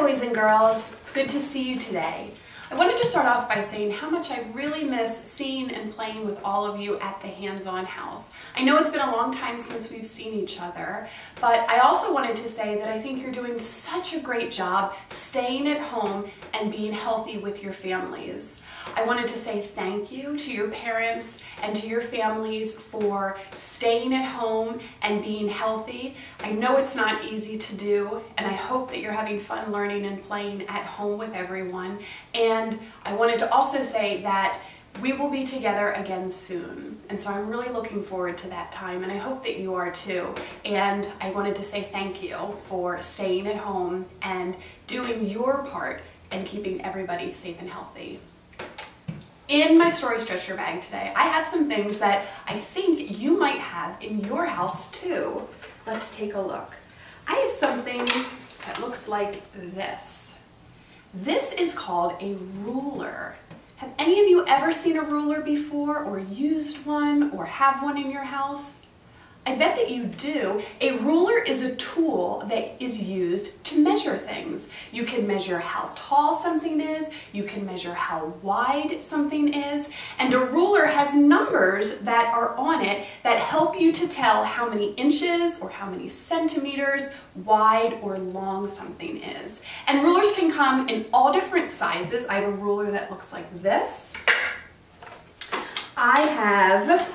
Boys and girls, it's good to see you today. I wanted to start off by saying how much I really miss seeing and playing with all of you at the Hands-On House. I know it's been a long time since we've seen each other, but I also wanted to say that I think you're doing such a great job staying at home and being healthy with your families. I wanted to say thank you to your parents and to your families for staying at home and being healthy. I know it's not easy to do, and I hope that you're having fun learning and playing at home with everyone. And I wanted to also say that we will be together again soon. And so I'm really looking forward to that time and I hope that you are too. And I wanted to say thank you for staying at home and doing your part and keeping everybody safe and healthy. In my story stretcher bag today, I have some things that I think you might have in your house too. Let's take a look. I have something that looks like this. This is called a ruler. Have any of you ever seen a ruler before or used one or have one in your house? I bet that you do. A ruler is a tool that is used to measure things. You can measure how tall something is, you can measure how wide something is, and a ruler has numbers that are on it that help you to tell how many inches or how many centimeters wide or long something is. And rulers can come in all different sizes. I have a ruler that looks like this. I have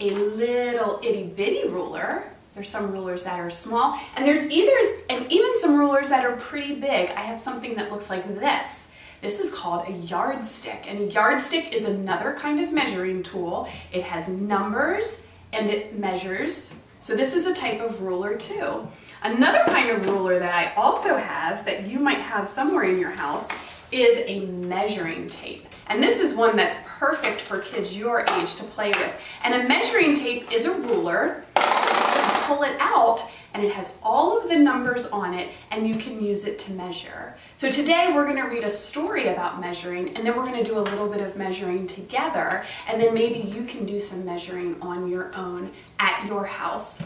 a little itty bitty ruler. There's some rulers that are small and there's either and even some rulers that are pretty big. I have something that looks like this. This is called a yardstick and a yardstick is another kind of measuring tool. It has numbers and it measures. So this is a type of ruler too. Another kind of ruler that I also have that you might have somewhere in your house is a measuring tape. And this is one that's perfect for kids your age to play with. And a measuring tape is a ruler. You pull it out and it has all of the numbers on it and you can use it to measure. So today we're gonna read a story about measuring and then we're gonna do a little bit of measuring together and then maybe you can do some measuring on your own at your house.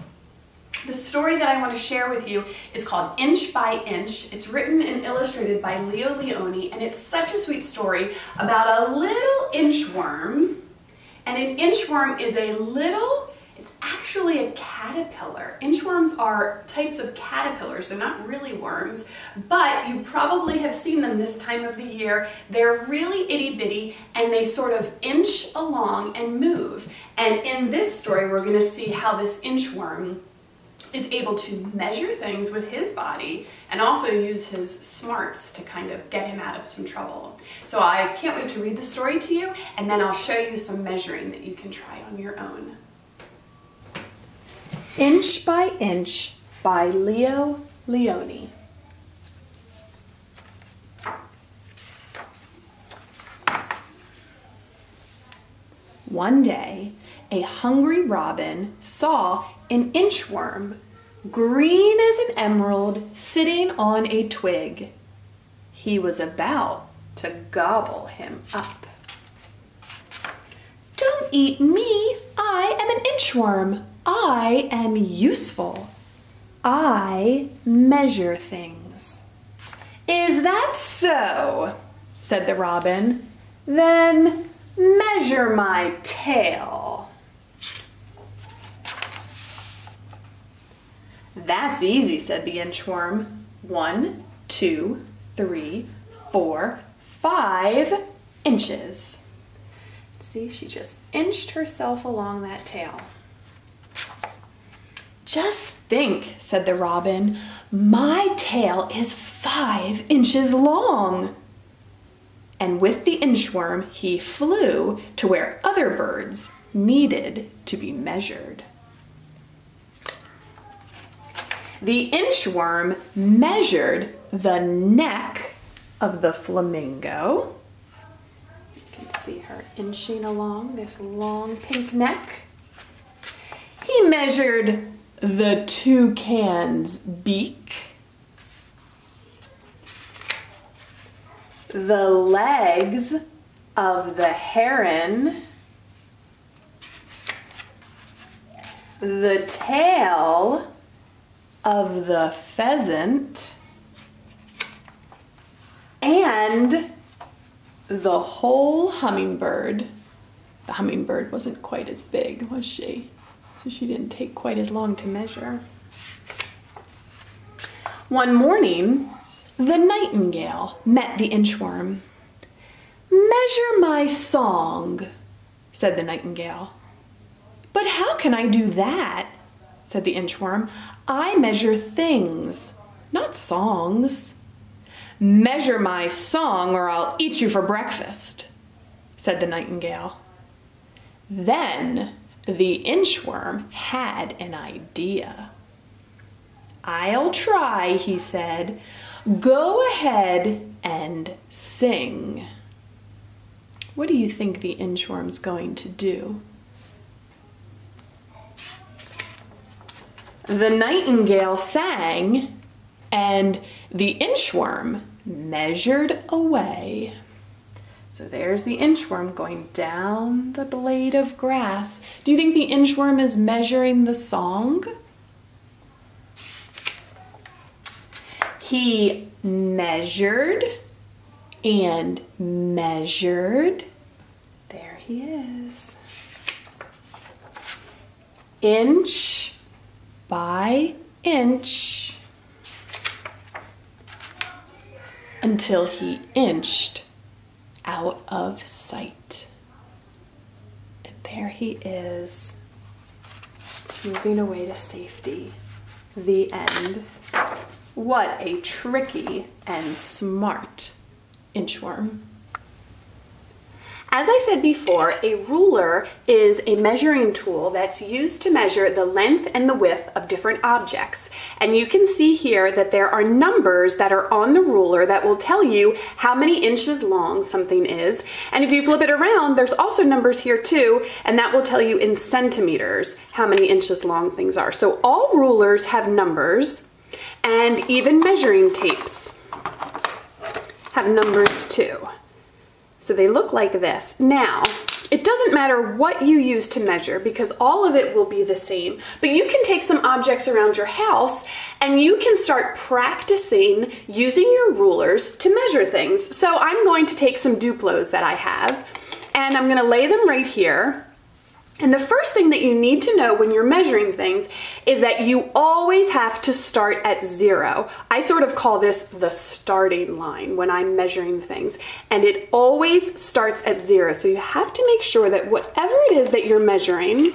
The story that I want to share with you is called Inch by Inch. It's written and illustrated by Leo Lionni, and it's such a sweet story about a little inchworm. And an inchworm is a little, it's actually a caterpillar. Inchworms are types of caterpillars. They're not really worms, but you probably have seen them this time of the year. They're really itty bitty and they sort of inch along and move. And in this story, we're gonna see how this inchworm is able to measure things with his body and also use his smarts to kind of get him out of some trouble. So I can't wait to read the story to you and then I'll show you some measuring that you can try on your own. Inch by Inch by Leo Lionni. One day, a hungry robin saw an inchworm, green as an emerald, sitting on a twig. He was about to gobble him up. Don't eat me, I am an inchworm. I am useful. I measure things. Is that so? said the robin. Then measure my tail. That's easy, said the inchworm. One, two, three, four, five inches. See, she just inched herself along that tail. Just think, said the robin, my tail is five inches long. And with the inchworm, he flew to where other birds needed to be measured. The inchworm measured the neck of the flamingo. You can see her inching along this long pink neck. He measured the toucan's beak. The legs of the heron. The tail of the pheasant, and the whole hummingbird. The hummingbird wasn't quite as big, was she? So she didn't take quite as long to measure. One morning, the nightingale met the inchworm. Measure my song, said the nightingale. But how can I do that? Said the inchworm. I measure things, not songs. Measure my song or I'll eat you for breakfast, said the nightingale. Then the inchworm had an idea. I'll try, he said. Go ahead and sing. What do you think the inchworm's going to do? The nightingale sang, and the inchworm measured away. So there's the inchworm going down the blade of grass. Do you think the inchworm is measuring the song? He measured and measured. There he is. Inch by inch until he inched out of sight. And there he is, moving away to safety. The end. What a tricky and smart inchworm. As I said before, a ruler is a measuring tool that's used to measure the length and the width of different objects. And you can see here that there are numbers that are on the ruler that will tell you how many inches long something is. And if you flip it around, there's also numbers here too, and that will tell you in centimeters how many inches long things are. So all rulers have numbers and even measuring tapes have numbers too. So they look like this. Now, it doesn't matter what you use to measure because all of it will be the same, but you can take some objects around your house and you can start practicing using your rulers to measure things. So I'm going to take some Duplos that I have and I'm gonna lay them right here and the first thing that you need to know when you're measuring things is that you always have to start at zero. I sort of call this the starting line when I'm measuring things, and it always starts at zero. So you have to make sure that whatever it is that you're measuring,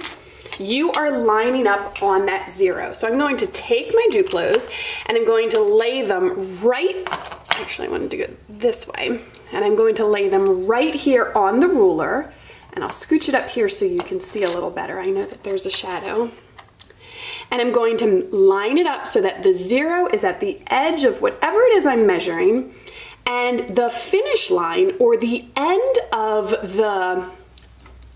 you are lining up on that zero. So I'm going to take my Duplos and I'm going to lay them right, actually I wanted to go this way, and I'm going to lay them right here on the ruler and I'll scooch it up here so you can see a little better. I know that there's a shadow. And I'm going to line it up so that the zero is at the edge of whatever it is I'm measuring and the finish line or the end of the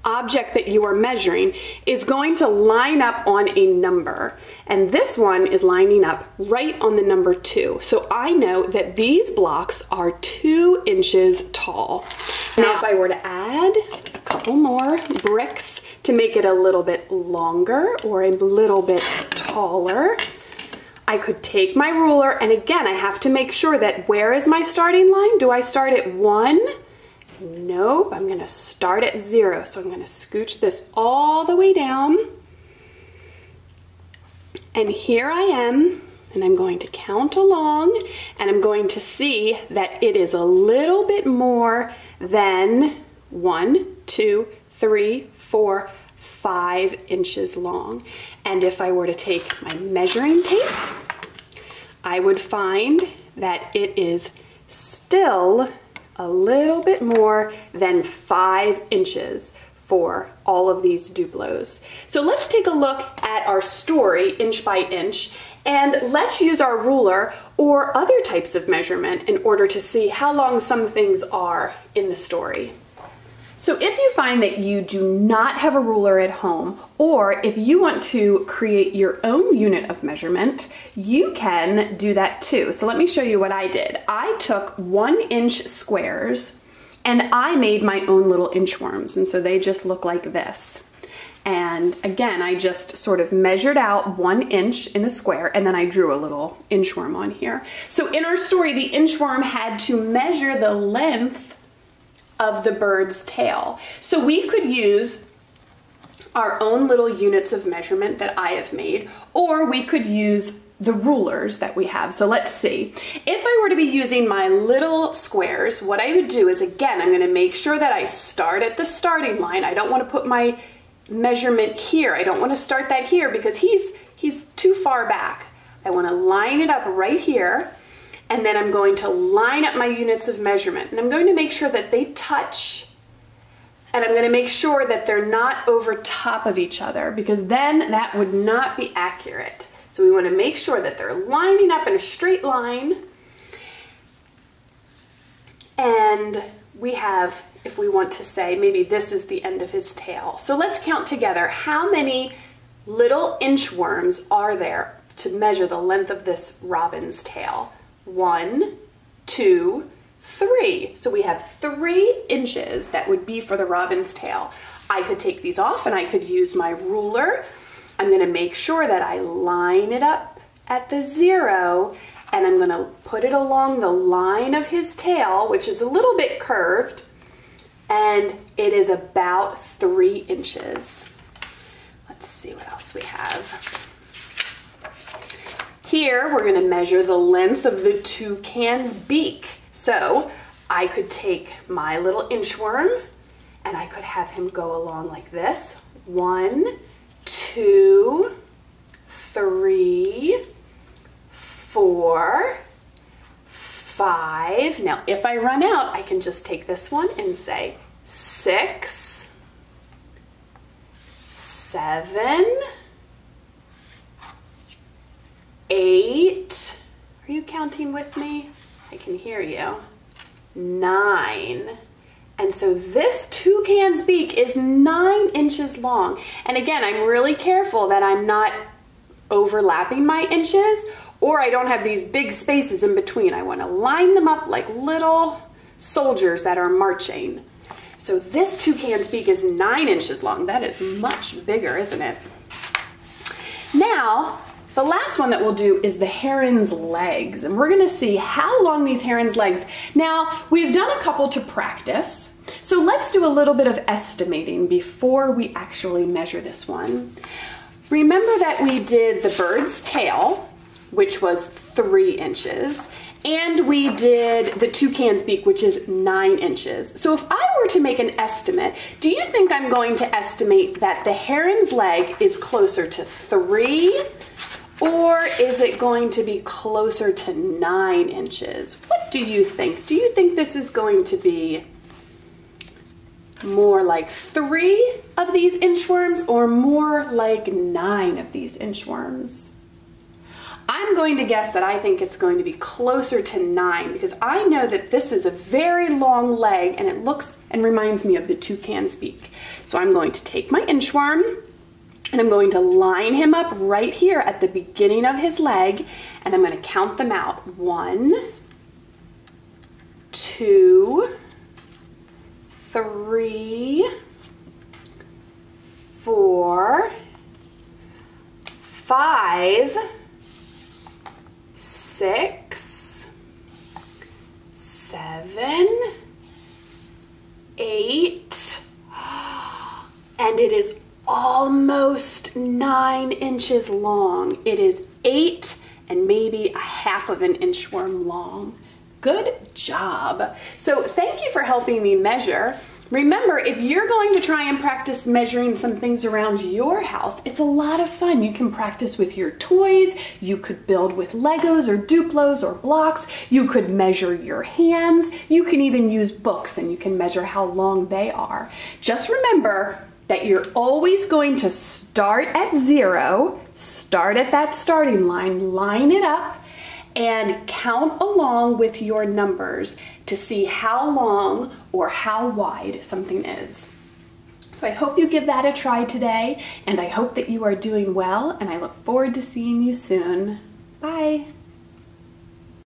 object that you are measuring is going to line up on a number. And this one is lining up right on the number two. So I know that these blocks are two inches tall. Now if I were to add couple more bricks to make it a little bit longer or a little bit taller, I could take my ruler and again I have to make sure that where is my starting line? Do I start at one? Nope, I'm gonna start at zero. So I'm gonna scooch this all the way down. And here I am, and I'm going to count along, and I'm going to see that it is a little bit more than one, two, three, four, five inches long. And if I were to take my measuring tape, I would find that it is still a little bit more than five inches for all of these Duplos. So let's take a look at our story inch by inch and let's use our ruler or other types of measurement in order to see how long some things are in the story. So if you find that you do not have a ruler at home, or if you want to create your own unit of measurement, you can do that too. So let me show you what I did. I took one inch squares and I made my own little inchworms. And so they just look like this. And again, I just sort of measured out one inch in the square and then I drew a little inchworm on here. So in our story, the inchworm had to measure the length of the bird's tail. So we could use our own little units of measurement that I have made, or we could use the rulers that we have. So let's see. If I were to be using my little squares, what I would do is again, I'm gonna make sure that I start at the starting line. I don't wanna put my measurement here. I don't wanna start that here because he's, he's too far back. I wanna line it up right here and then I'm going to line up my units of measurement and I'm going to make sure that they touch and I'm going to make sure that they're not over top of each other because then that would not be accurate. So we want to make sure that they're lining up in a straight line. And we have, if we want to say, maybe this is the end of his tail. So let's count together how many little inchworms are there to measure the length of this robin's tail. One, two, three. So we have three inches that would be for the robin's tail. I could take these off and I could use my ruler. I'm gonna make sure that I line it up at the zero and I'm gonna put it along the line of his tail, which is a little bit curved, and it is about three inches. Let's see what else we have. Here, we're gonna measure the length of the toucan's beak. So I could take my little inchworm and I could have him go along like this. One, two, three, four, five. Now, if I run out, I can just take this one and say six, seven, eight. Are you counting with me? I can hear you. Nine. And so this toucan's beak is nine inches long. And again, I'm really careful that I'm not overlapping my inches or I don't have these big spaces in between. I wanna line them up like little soldiers that are marching. So this toucan's beak is nine inches long. That is much bigger, isn't it? Now, the last one that we'll do is the heron's legs, and we're gonna see how long these heron's legs. Now, we've done a couple to practice, so let's do a little bit of estimating before we actually measure this one. Remember that we did the bird's tail, which was three inches, and we did the toucan's beak, which is nine inches. So if I were to make an estimate, do you think I'm going to estimate that the heron's leg is closer to three or is it going to be closer to nine inches? What do you think? Do you think this is going to be more like three of these inchworms or more like nine of these inchworms? I'm going to guess that I think it's going to be closer to nine because I know that this is a very long leg and it looks and reminds me of the toucan's beak. So I'm going to take my inchworm and I'm going to line him up right here at the beginning of his leg and I'm going to count them out. One, two, three, four, five, six, seven, eight, and it is almost nine inches long. It is eight and maybe a half of an inchworm long. Good job. So thank you for helping me measure. Remember, if you're going to try and practice measuring some things around your house, it's a lot of fun. You can practice with your toys, you could build with Legos or Duplos or blocks, you could measure your hands, you can even use books and you can measure how long they are. Just remember, that you're always going to start at zero, start at that starting line, line it up, and count along with your numbers to see how long or how wide something is. So I hope you give that a try today, and I hope that you are doing well, and I look forward to seeing you soon. Bye.